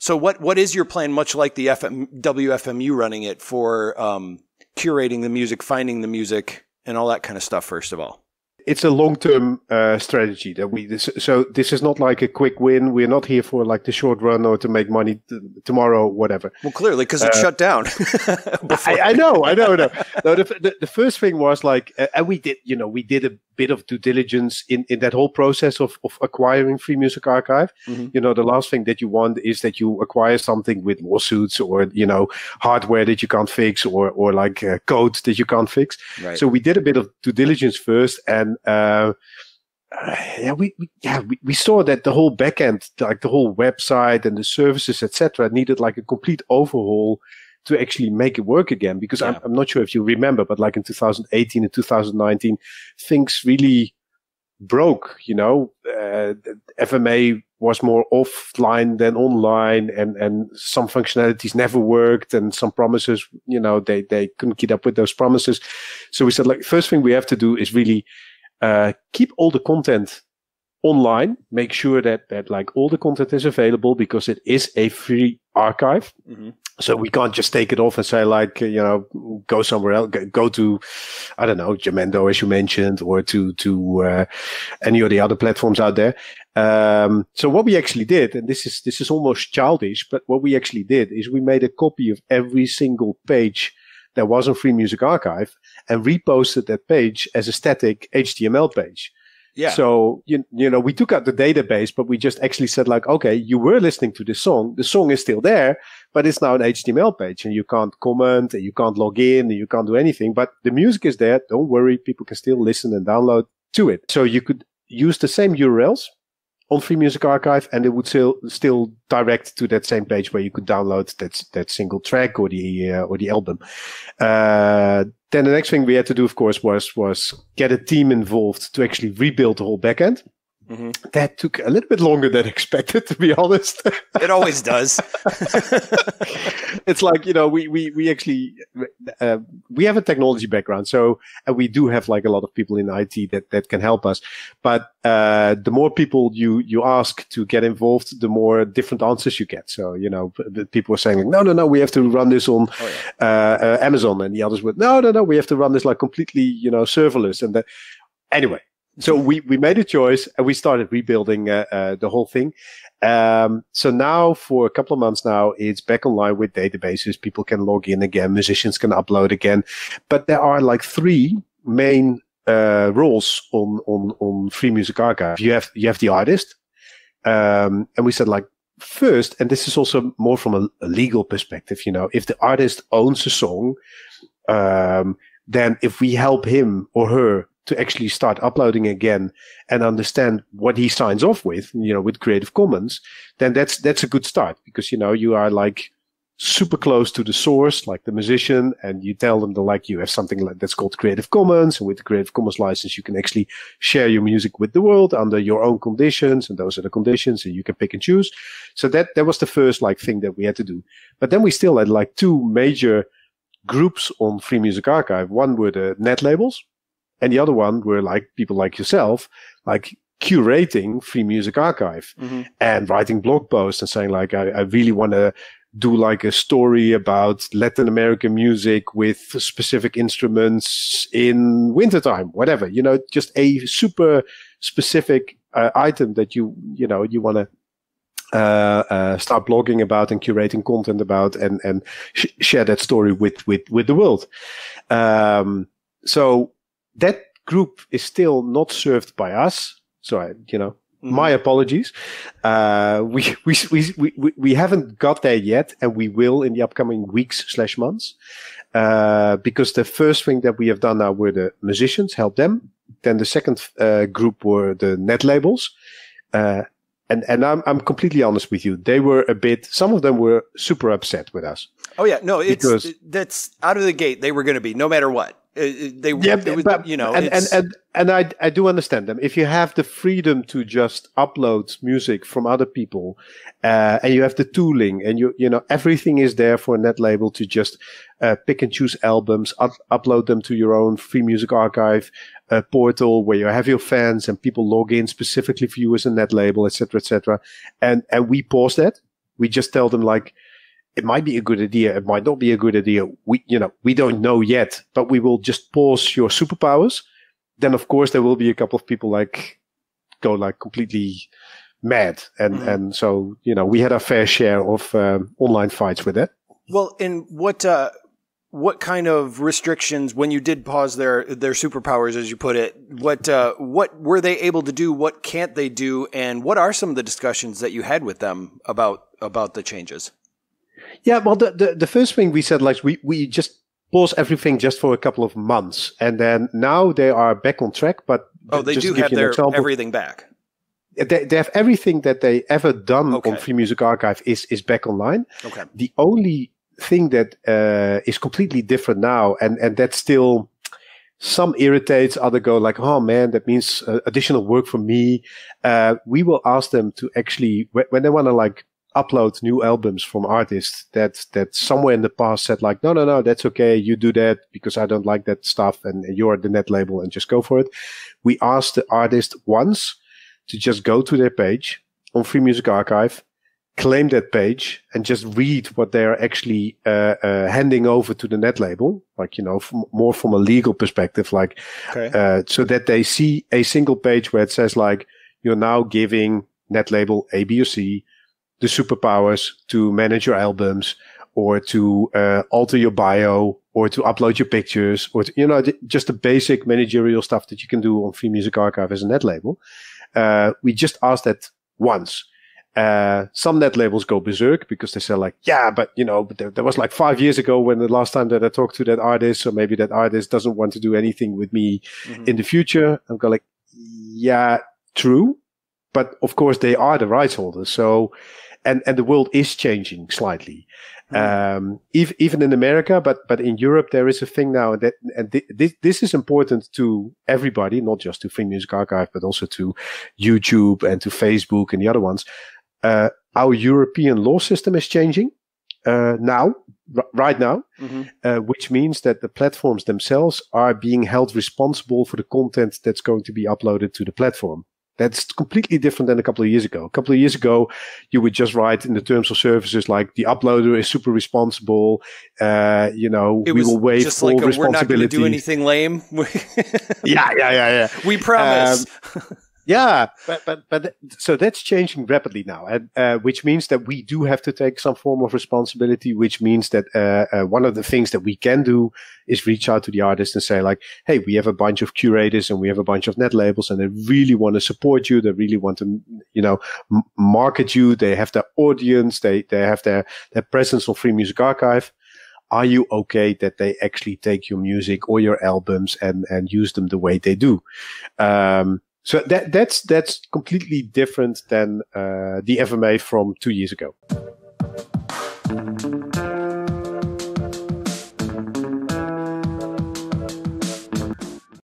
So what what is your plan? Much like the FM, WFMU running it for um, curating the music, finding the music, and all that kind of stuff. First of all, it's a long-term uh, strategy that we this, so this is not like a quick win we're not here for like the short run or to make money t- tomorrow whatever well clearly because it uh, shut down I, I, know i know no, no the, the, the, first thing was like uh, and we did you know we did a bit of due diligence in, in that whole process of, of acquiring free music archive mm-hmm. you know the last thing that you want is that you acquire something with lawsuits or you know hardware that you can't fix or or like uh, code that you can't fix right. so we did a bit of due diligence first and uh, uh, yeah, we, we, yeah we, we saw that the whole backend, like the whole website and the services, etc., needed like a complete overhaul to actually make it work again. Because yeah. I'm, I'm not sure if you remember, but like in 2018 and 2019, things really broke. You know, uh, FMA was more offline than online, and and some functionalities never worked, and some promises, you know, they they couldn't keep up with those promises. So we said, like, first thing we have to do is really uh, keep all the content online. Make sure that that like all the content is available because it is a free archive. Mm-hmm. So we can't just take it off and say like you know go somewhere else, go to I don't know Jamendo as you mentioned, or to to uh, any of the other platforms out there. Um, so what we actually did, and this is this is almost childish, but what we actually did is we made a copy of every single page that was on Free Music Archive and reposted that page as a static HTML page. Yeah. So you you know we took out the database, but we just actually said like, okay, you were listening to this song. The song is still there, but it's now an HTML page, and you can't comment, and you can't log in, and you can't do anything. But the music is there. Don't worry, people can still listen and download to it. So you could use the same URLs on Free Music Archive, and it would still still direct to that same page where you could download that that single track or the uh, or the album. Uh, then the next thing we had to do, of course, was was get a team involved to actually rebuild the whole backend. Mm-hmm. That took a little bit longer than expected, to be honest. it always does. it's like you know, we we we actually uh, we have a technology background, so and we do have like a lot of people in IT that that can help us. But uh, the more people you you ask to get involved, the more different answers you get. So you know, people were saying like, no, no, no, we have to run this on oh, yeah. uh, uh Amazon, and the others would, no, no, no, we have to run this like completely, you know, serverless. And that, anyway, so we, we made a choice and we started rebuilding uh, uh, the whole thing. Um, so now for a couple of months now, it's back online with databases. People can log in again. Musicians can upload again. But there are like three main uh, roles on, on, on Free Music Archive. You have, you have the artist. Um, and we said like, first, and this is also more from a, a legal perspective, you know, if the artist owns a song, um, then if we help him or her to actually start uploading again and understand what he signs off with, you know, with Creative Commons, then that's that's a good start because you know you are like super close to the source, like the musician, and you tell them that like you have something like that's called Creative Commons, and with the Creative Commons license, you can actually share your music with the world under your own conditions, and those are the conditions, and you can pick and choose. So that that was the first like thing that we had to do. But then we still had like two major groups on Free Music Archive. One were the net labels, and the other one were like people like yourself, like curating free music archive mm-hmm. and writing blog posts and saying like, I, I really want to do like a story about Latin American music with specific instruments in wintertime, whatever, you know, just a super specific uh, item that you, you know, you want to uh, uh, start blogging about and curating content about and and sh- share that story with with with the world. Um, so that group is still not served by us. So I, you know, mm-hmm. my apologies. Uh, we, we, we, we, we haven't got there yet and we will in the upcoming weeks slash months. Uh, because the first thing that we have done now were the musicians, help them. Then the second, uh, group were the net labels. Uh, and, and I'm, I'm completely honest with you. They were a bit, some of them were super upset with us. Oh yeah. No, it's, because, that's out of the gate. They were going to be no matter what. They yeah, was, but, you know, and, and, and and I I do understand them. If you have the freedom to just upload music from other people, uh, and you have the tooling, and you you know everything is there for a net label to just uh, pick and choose albums, up, upload them to your own free music archive uh, portal where you have your fans and people log in specifically for you as a net label, etc., etc. And and we pause that We just tell them like, it might be a good idea. It might not be a good idea. We, you know, we don't know yet, but we will just pause your superpowers. Then of course there will be a couple of people like go like completely mad. And, mm-hmm. and so, you know, we had our fair share of um, online fights with it. Well, and what, uh, what kind of restrictions when you did pause their their superpowers as you put it what uh, what were they able to do what can't they do and what are some of the discussions that you had with them about about the changes yeah well the the, the first thing we said like we we just pause everything just for a couple of months and then now they are back on track but oh they do have their example, everything back they, they have everything that they ever done okay. on free music archive is is back online okay the only thing that uh, is completely different now, and and that still some irritates, other go like, oh man, that means uh, additional work for me. Uh, we will ask them to actually when they want to like upload new albums from artists that that somewhere in the past said like, no, no, no, that's okay, you do that because I don't like that stuff, and you're the net label and just go for it. We asked the artist once to just go to their page on Free Music Archive claim that page and just read what they are actually uh, uh, handing over to the net label, like you know, from, more from a legal perspective, like okay. uh, so that they see a single page where it says like you're now giving net label A, B, or C the superpowers to manage your albums or to uh, alter your bio or to upload your pictures or to, you know just the basic managerial stuff that you can do on Free Music Archive as a net label. Uh, we just asked that once uh, some net labels go berserk because they say like, yeah, but you know, but there, there, was like five years ago when the last time that I talked to that artist, or maybe that artist doesn't want to do anything with me mm-hmm. in the future. I'm going like, yeah, true. But of course they are the rights holders. So, and, and the world is changing slightly. Mm-hmm. Um, even, even in America, but, but in Europe, there is a thing now that, and th- this, this is important to everybody, not just to Free Music Archive, but also to YouTube and to Facebook and the other ones uh, our European law system is changing uh, now, r- right now, mm-hmm. uh, which means that the platforms themselves are being held responsible for the content that's going to be uploaded to the platform. That's completely different than a couple of years ago. A couple of years ago, you would just write in the terms of services like the uploader is super responsible. Uh, you know, it we will waive just like a, We're not going to do anything lame. yeah, yeah, yeah, yeah. We promise. Um, yeah, but but but so that's changing rapidly now, and uh, which means that we do have to take some form of responsibility. Which means that uh, uh, one of the things that we can do is reach out to the artist and say like, "Hey, we have a bunch of curators and we have a bunch of net labels, and they really want to support you. They really want to, you know, m- market you. They have their audience. They they have their their presence on Free Music Archive." Are you okay that they actually take your music or your albums and, and use them the way they do? Um, so that that's that's completely different than uh, the FMA from two years ago.